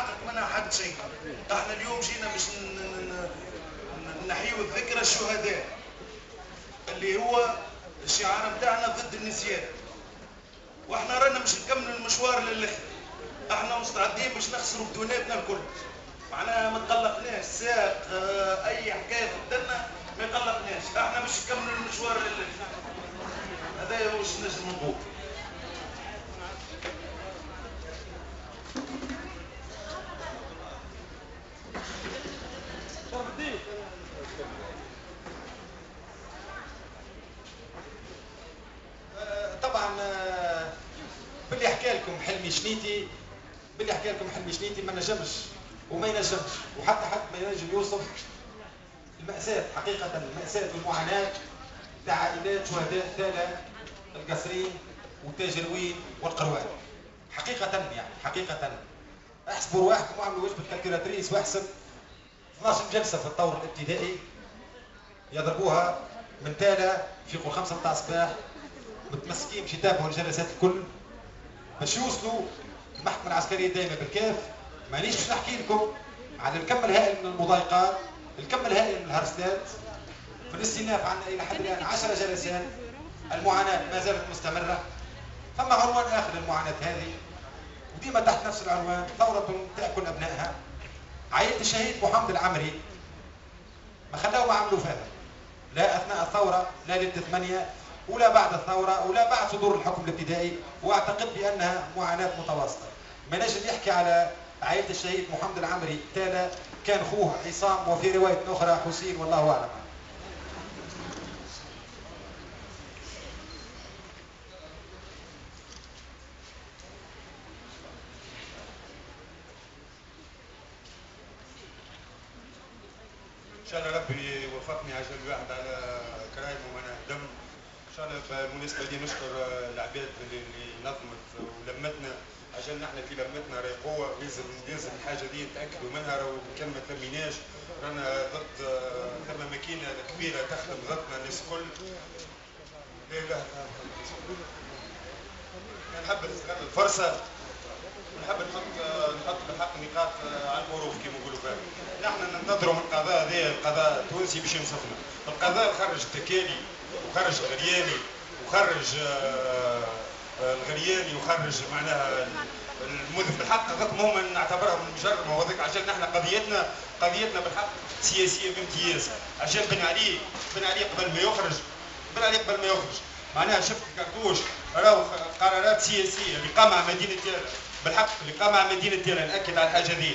نحقق منها حد شيء. إحنا اليوم جينا باش نحيوا الذكرى الشهداء. اللي هو الشعار بتاعنا ضد النسيان. وإحنا رانا مش نكمل المشوار للآخر. إحنا مستعدين باش نخسروا بدوناتنا الكل. معناها ما تقلقناش. ساق آه أي حكاية تبدلنا ما يقلقناش. إحنا مش نكمل المشوار للآخر. هذا هو نجم نقول. شنيتي باللي حكى لكم حلمي شنيتي ما نجمش وما ينجمش. وحتى حتى ما ينجم يوصف المأساة حقيقة المأساة والمعاناة تاع عائلات شهداء تالا القصرين والتاجروين والقروان. حقيقة يعني حقيقة. أحسبوا رواحكم واعملوا وجبة كالكولاتريس واحسب 12 جلسة في الطور الابتدائي يضربوها من تالا في قول خمسة متاع الصباح متمسكين باش يتابعوا الجلسات الكل. باش يوصلوا المحكمة العسكرية دائما بالكاف. مانيش باش نحكي لكم على الكم الهائل من المضايقات الكم الهائل من الهرستات. في الاستئناف عندنا إلى حد الآن 10 جلسات المعاناة ما زالت مستمرة. ثم عنوان آخر للمعاناة هذه. وديما تحت نفس العنوان ثورة تأكل أبنائها. عائلة الشهيد محمد العمري ما خلاهم ما عملوا فيها. لا أثناء الثورة لا ليلة 8 ولا بعد الثورة ولا بعد صدور الحكم الابتدائي وأعتقد بأنها معاناة متواصلة ما نجم يحكي على عائلة الشهيد محمد العمري. تالا كان خوه عصام وفي رواية أخرى حسين والله أعلم. إن شاء الله ربي يوفقني عجل الواحد على كرايم ومنع دم. شاء الله بالمناسبة دي نشكر العباد اللي نظمت ولمتنا. عشان نحن في لمتنا راهي قوة لازم لازم الحاجة دي نتاكدوا منها. راهو كان ما تلميناش رانا ضد ثم ماكينة كبيرة تخدم ضدنا الناس الكل. نحب نستغل الفرصة. نحب نحط نحط بحق نقاط على الحروف كما نقولوا فيها نحن ننتظروا من القضاء هذا القضاء التونسي باش ينصفنا. القضاء خرج التكالي. وخرج الغرياني وخرج آه، آه، الغرياني وخرج معناها المذنب بالحق. هذوك هما نعتبرهم مجرد مواضيع عشان نحن قضيتنا قضيتنا بالحق سياسية بامتياز. عشان بن علي بن علي قبل ما يخرج بن علي قبل ما يخرج. معناها شفت كرتوش راهو قرارات سياسية اللي قام على مدينه بالحق اللي قام على مدينة تيران ناكد على الحاجة دي.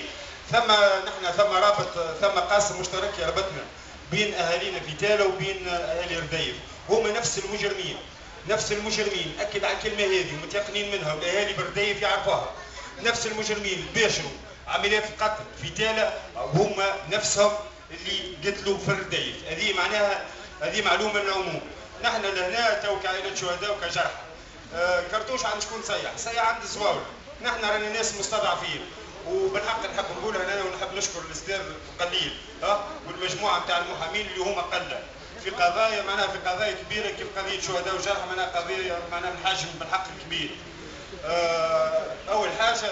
ثم نحن ثم رابط ثم قاسم مشترك يربطنا بين أهالينا في تالا وبين أهالي رديف. هما نفس المجرمين نفس المجرمين. أكد على الكلمة هذه ومتيقنين منها والاهالي برديف يعرفوها نفس المجرمين باشروا عمليات القتل في تالا هما نفسهم اللي قتلوا في الرديف هذه معناها هذه معلومة للعموم. نحن لهنا تو كعائلة شهداء وكجرحى آه كرتوش عند شكون سيح سيح عند الزواول نحن رانا ناس مستضعفين. وبالحق نحب نقولها أنا ونحب نشكر الأستاذ القليل ها والمجموعة نتاع المحامين اللي هما قلة. في قضايا معناها في قضايا كبيرة كيف قضية شهداء وجرحى معناها قضية معناها حجم بالحق الكبير. آه أول حاجة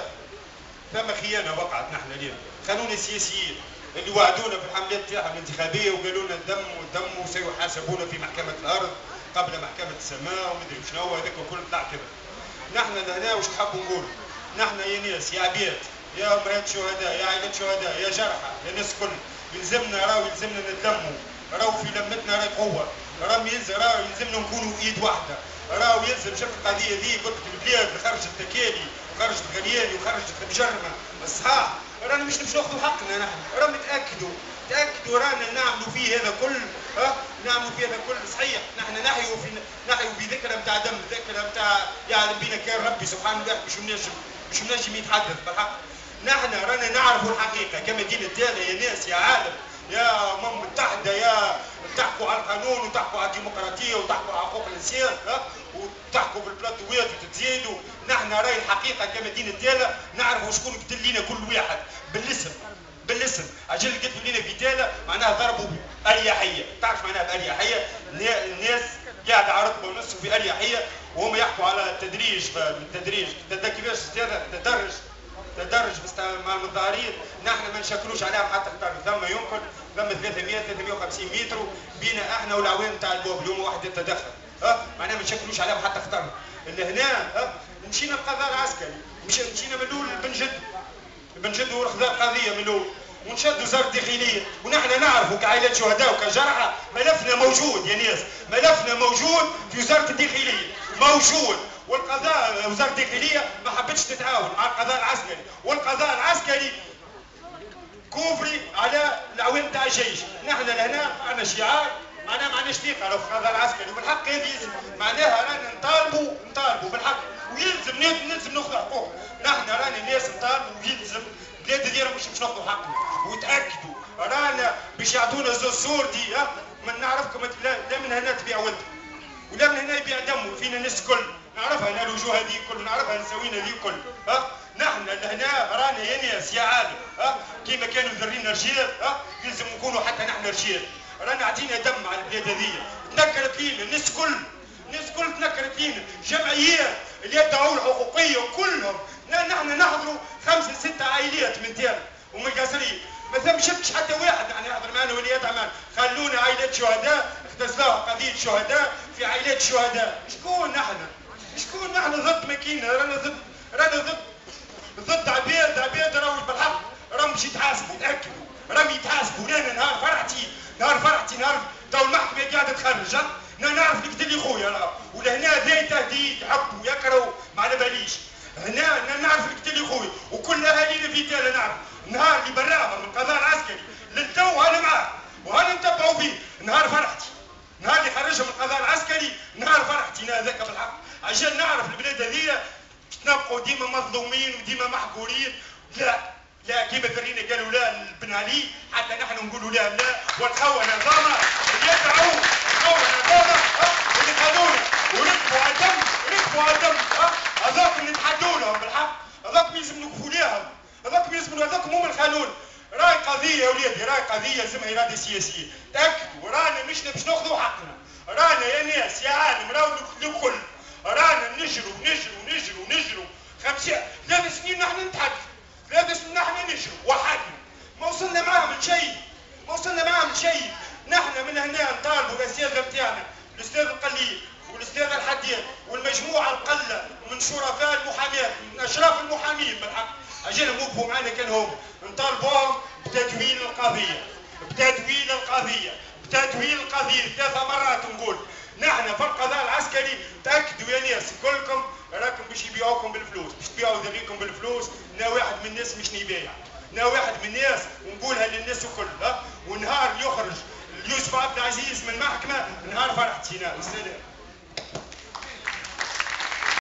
ثم خيانة وقعت نحن اليوم قانون السياسيين اللي وعدونا في الحملات تاعهم الانتخابية وقالوا لنا الدم والدم وسيحاسبونا في محكمة الأرض قبل محكمة السماء ومدري شنو هذاك كل طلع كذا. نحن لهنا وش نحب نقول؟ نحن يا ناس يا عباد يا امهات شهداء يا عائلات شهداء يا جرحى يا ناس كل يلزمنا راهو يلزمنا نتلموا راهو في لمتنا راهي قوة. راهو يلزم راهو يلزمنا نكونوا إيد واحدة. راهو يلزم شوف القضية ذي قلت لك البلاد خرجت التكالي وخرجت الغلياني وخرجت المجرمه الصحاح رانا مش نمشي ناخذوا حقنا نحن. رانا نتاكدوا تاكدوا رانا نعملوا فيه هذا كل ها نعملوا فيه هذا كل. صحيح نحن نحيوا في نحيوا في ذكرى نتاع دم ذكرى نتاع يعلم بينا كان ربي سبحانه وتعالى مش منجم مش منجم يتحدث. بالحق نحن رانا نعرفوا الحقيقة. كمدينه تالا يا ناس يا عالم يا امم متحدة يا تحكوا على القانون وتحكوا على الديمقراطية وتحكوا على حقوق الإنسان وتحكوا بالبلاتوات وتتزيدوا. نحن راي الحقيقة كمدينه تالا نعرفوا شكون قتل لنا كل واحد. بالاسم بالاسم. أجل قتلوا لنا في تالا معناها ضربوا بأريحية. تعرف معناها بأريحية؟ الناس قاعدة على ركبه ونص في أريحية وهم يحكوا على التدريج التدريج كيفاش تدرج. تدرج مع المظاهرين نحن ما نشكلوش عليهم حتى خطر ثم يمكن ثم 300 350 متر بينا إحنا والعوام تاع البوب. اليوم واحد يتدخل. ها؟ معناها ما نشكلوش عليهم حتى خطر هنا ها؟ مشينا القضاء العسكري مشينا من الأول لبن جد. بن جد ورخذ القضية من الأول. ونشد وزاره الداخليه ونحن نعرفوا كعائلات شهداء وكجرحى ملفنا موجود يا ناس. ملفنا موجود في وزاره الداخليه موجود. والقضاء وزارة الداخلية ما حبتش تتعاون مع القضاء العسكري. والقضاء العسكري كوفري على العوام تاع الجيش. نحن لهنا معنا شعار معناها ما عندناش ثقة في القضاء العسكري. وبالحق هذه معناها رانا نطالبوا نطالبوا بالحق. ويلزم نلزم ناخذ حقوق. نحن رانا الناس نطالبوا ويلزم. بلاد ديالنا مش باش ناخذوا حقنا. وتاكدوا رانا باش يعطونا زوز صور دي ها؟ ما نعرفكم لا من هنا تبيع ولد. ولا من هنا يبيع دم. فينا الناس الكل. نعرفها أنا الوجوه هذه كل نعرفها نسوينا هذه كل. ها؟ نحن لهنا رانا يا ناس يا عالم ها؟ كيما كانوا ذرينا رجال ها؟ يلزم نكونوا حتى نحن رجال. رانا عطينا دم على البلاد هذه. تنكرت فينا الناس كل. الناس كل تنكرت فينا جمعيات اللي يدعوا الحقوقية كلهم. نحن نحضروا خمسه سته عائلات من تيرا ومن القصرية. ما ثم شفتش حتى واحد يعني يحضر معنا ولي يدعم خلونا عائلات شهداء. اختزلوها قضية شهداء في عائلات شهداء. شكون نحن شكون نحن ضد ماكينة؟ رانا ضد رانا ضد ضد عباد عباد راهو بالحق. راهم باش يتحاسبوا تاكدوا راهم يتحاسبوا أنا نهار فرحتي. نهار فرحتي نهار تو المحكمة قاعدة تخرج أنا نعرف نقتل لي خويا ولهنا ذا تهديد يحبوا يكرهوا. ما على باليش. هنا أنا نعرف نقتل لي خويا. وكل أهالينا في تالا نعرف. نهار اللي براها من القضاء العسكري. للتو أنا معاه. وهذا نتبعوا فيه. نهار فرحتي. نهار اللي خرجها من القضاء العسكري. نهار فرحتي. أنا ذاك بالحق. عشان نعرف البلاد هذيا نبقوا ديما مظلومين وديما محقورين. لا لا كيما ذرينا قالوا لا بن علي حتى نحن نقولوا لا لا والخونة نظامة يدعوا اللي خذونا وركبوا على الدم ركبوا على الدم هذاك نتحدوا لهم بالحق هذاك لازم نوقفوا ليهم هذاك لازم هذاك هم القانون راي قضية يا وليدي راي قضية لازمها إرادة سياسية. تأكدوا رانا مش باش ناخذوا حقنا. رانا يا ناس يا عالم رانا الكل رانا نجروا نجروا نجروا نجروا خمسة ثلاث سنين نحن نتحدث ثلاث سنين نحن نجروا وحدنا ما وصلنا معاهم لشيء ما وصلنا معاهم لشيء نحن من هنا نطالبوا الاساتذه بتاعنا الاستاذ القليل والاستاذ والمجموعه القله من شرفاء المحاماه من أشراف المحامين بالحق. اجينا موقفوا معنا كان هم. نطالبوهم بتدوين القضية بتدوين القضية بتدوين القضية. ثلاث مرات نقول نحن في القضاء العسكري تأكدوا يا ناس كلكم راكم باش يبيعوكم بالفلوس. باش تبيعوا ذريكم بالفلوس نا واحد من الناس مش نبيع. نا واحد من الناس ونقولها للناس الكل ونهار يخرج يوسف عبد العزيز من المحكمة نهار فرحتي السلام